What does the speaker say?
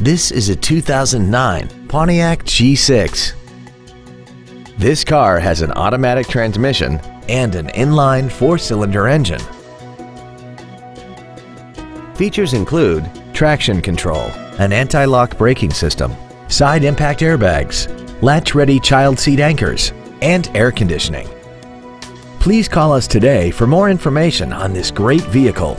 This is a 2009 Pontiac G6. This car has an automatic transmission and an inline four-cylinder engine. Features include traction control, an anti-lock braking system, side impact airbags, latch-ready child seat anchors, and air conditioning. Please call us today for more information on this great vehicle.